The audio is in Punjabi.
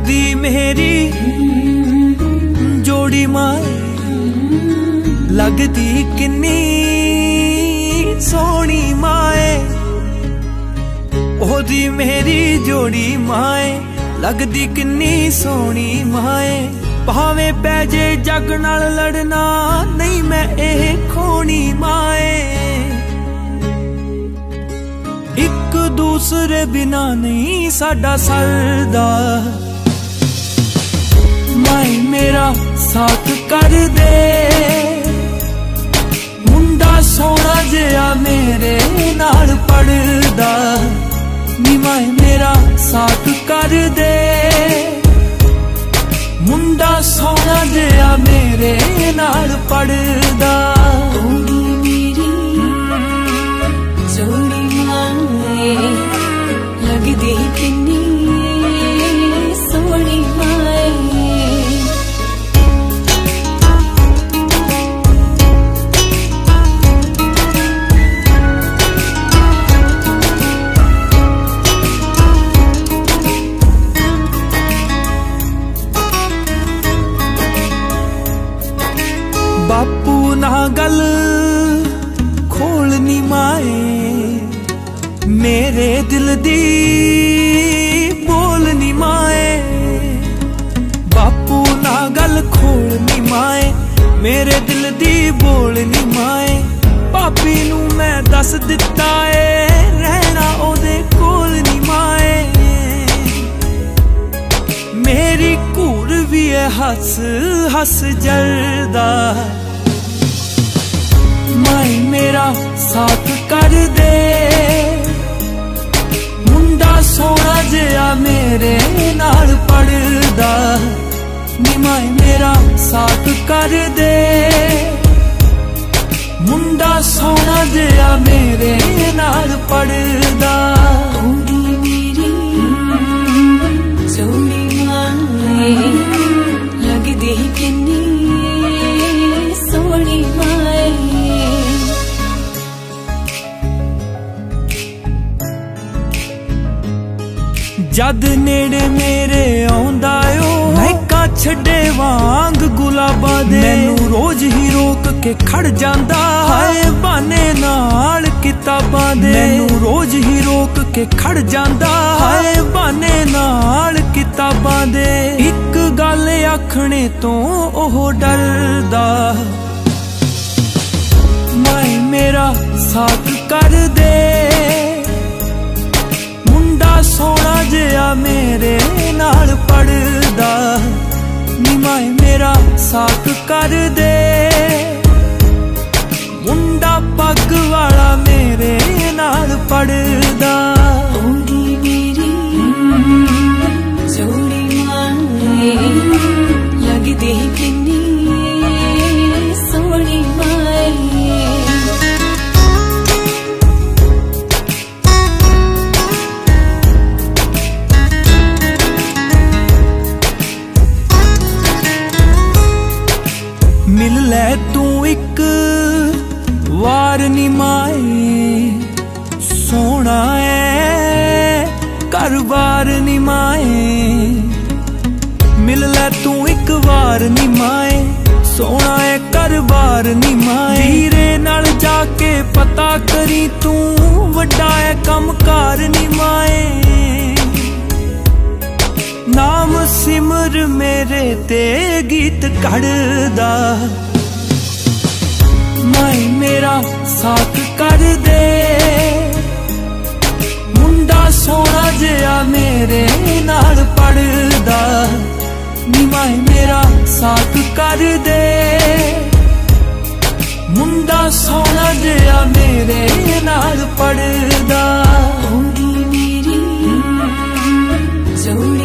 ਉਹਦੀ ਮੇਰੀ ਜੋੜੀ ਮਾਏ ਲੱਗਦੀ ਕਿੰਨੀ ਸੋਹਣੀ ਮਾਏ। ਉਹਦੀ ਮੇਰੀ ਜੋੜੀ ਮਾਏ ਲੱਗਦੀ ਕਿੰਨੀ ਸੋਹਣੀ ਮਾਏ। ਭਾਵੇਂ ਪੈ ਜੇ ਜੱਗ ਨਾਲ ਲੜਨਾ ਨਹੀਂ ਮੈਂ ਇਹ ਖੋਣੀ ਮਾਏ। ਇੱਕ ਦੂਸਰੇ ਬਿਨਾ ਨਹੀਂ ਸਾਡਾ ਸਰਦਾ। ਮਾਈ ਮੇਰਾ ਸਾਥ ਕਰ ਦੇ। ਮੁੰਡਾ ਸੋਹਣਾ ਜਿਹਾ ਮੇਰੇ ਨਾਲ ਪੜਦਾ ਨੀ ਮਾਈ ਮੇਰਾ ਸਾਥ ਕਰ ਦੇ। ਮੁੰਡਾ ਸੋਹਣਾ ਜਿਹਾ ਮੇਰੇ ਨਾਲ ਪੜਦਾ ਗੱਲ ਖੋਲਨੀ ਮਾਏ। ਮੇਰੇ ਦਿਲ ਦੀ ਬੋਲਨੀ ਮਾਏ। ਬਾਪੂ ਨਾ ਗੱਲ ਖੋਲਨੀ ਮਾਏ। ਮੇਰੇ ਦਿਲ ਦੀ ਬੋਲਨੀ ਮਾਏ। ਪਾਪੀ ਨੂੰ ਮੈਂ ਦੱਸ ਦਿੱਤਾ ਏ, ਰਹਿਣਾ ਉਹਦੇ ਕੋਲ ਨੀ ਮਾਏ। ਮੇਰੀ ਘੂਰ ਵੀ ਐ ਹੱਸ ਹੱਸ ਜਲਦਾ ਮੇਰਾ ਸਾਥ ਕਰ ਦੇ। ਮੁੰਡਾ ਸੋਹਣਾ ਜਿਹਾ ਮੇਰੇ ਨਾਲ ਪੜਦਾ ਨੀ ਮੇਰਾ ਸਾਥ ਕਰ ਦੇ। ਮੁੰਡਾ ਸੋਹਣਾ ਜਿਹਾ ਮੇਰੇ ਜਦ ਨੇੜੇ ਮੇਰੇ ਆਉਂਦਾ ਓ। ਮਹਿਕਾ ਛੱਡੇ ਵਾਂਗ ਗੁਲਾਬਾਂ ਦੇ। ਮੈਨੂੰ ਰੋਜ਼ ਹੀ ਰੋਕ ਕੇ ਖੜ ਜਾਂਦਾ। ਹਾਏ, ਬਾਨੇ ਨਾਲ ਕਿਤਾਬਾਂ ਦੇ। ਮੈਨੂੰ ਰੋਜ਼ ਹੀ ਰੋਕ ਕੇ ਖੜ ਜਾਂਦਾ। ਹਾਏ, ਬਾਨੇ ਨਾਲ ਕਿਤਾਬਾਂ ਦੇ। ਇੱਕ ਗੱਲ ਆਖਣੇ ਤੋਂ ਉਹ ਡਰਦਾ। ਮਾਈ ਮੇਰਾ ਸਾਥ ਕਰ ਦੇ। ਸੋਹਣਾ ਮੇਰੇ ਨਾਲ ਪੜਦਾ ਨੀਮਾਏ ਮੇਰਾ ਸਾਥ ਕਰ ਦੇ। ਲੈ ਤੂੰ ਇੱਕ ਵਾਰ ਨੀ ਮਾਏ, ਸੋਹਣਾ ਐ ਘਰ-ਬਾਰ ਨੀ ਮਾਏ। ਮਿਲ ਲੈ ਤੂੰ ਇੱਕ ਵਾਰ ਨੀ ਮਾਏ, ਸੋਹਣਾ ਐ ਘਰ-ਬਾਰ ਨੀ ਮਾਏ। ਨਾਲ ਜਾ ਕੇ ਪਤਾ ਕਰੀ ਤੂੰ, ਵੱਡਾ ਐ ਕੰਮਕਾਰ ਨੀ ਮਾਏ। ਨਾਮ ਸਿਮਰ ਮੇਰੇ ਤੇ ਗੀਤ ਕੱਢਦਾ ਮਾਈ ਮੇਰਾ ਸਾਥ ਕਰ ਦੇ। ਮੁੰਡਾ ਸੋਹਣਾ ਜਿਹਾ ਮੇਰੇ ਨਾਲ ਪੜਦਾ ਨੀ ਮਾਈ ਮੇਰਾ ਸਾਥ ਕਰ ਦੇ। ਮੁੰਡਾ ਸੋਹਣਾ ਜਿਹਾ ਮੇਰੇ ਨਾਲ ਪੜਦਾ ਹੋਗੀ ਮੇਰੀ ਜੋੜੀ